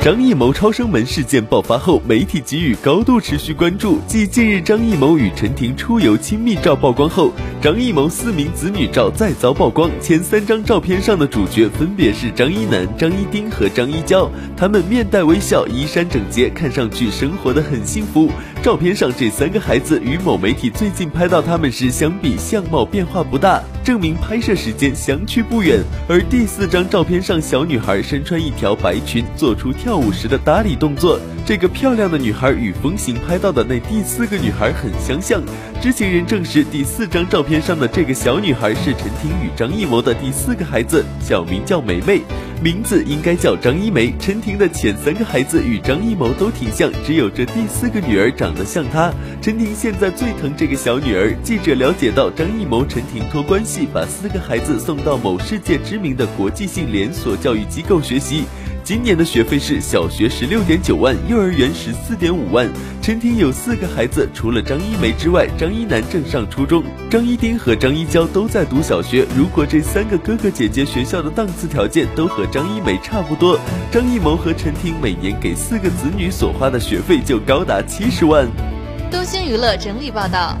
张艺谋超生门事件爆发后，媒体给予高度持续关注。继近日张艺谋与陈婷出游亲密照曝光后，张艺谋四名子女照再遭曝光。前三张照片上的主角分别是张一楠、张一丁和张一娇，他们面带微笑，衣衫整洁，看上去生活的很幸福。照片上这三个孩子与某媒体最近拍到他们时相比，相貌变化不大，证明拍摄时间相去不远。而第四张照片上，小女孩身穿一条白裙，做出跳。舞时的搭理动作，这个漂亮的女孩与风行拍到的那第四个女孩很相像。知情人证实，第四张照片上的这个小女孩是陈婷与张艺谋的第四个孩子，小名叫梅梅，名字应该叫张一梅。陈婷的前三个孩子与张艺谋都挺像，只有这第四个女儿长得像她。陈婷现在最疼这个小女儿。记者了解到，张艺谋、陈婷托关系把四个孩子送到某世界知名的国际性连锁教育机构学习。今年的学费是小学十六点九万，幼儿园十四点五万。陈婷有四个孩子，除了张一梅之外，张一楠正上初中，张一丁和张一娇都在读小学。如果这三个哥哥姐姐学校的档次条件都和张一梅差不多，张艺谋和陈婷每年给四个子女所花的学费就高达七十万。东星娱乐整理报道。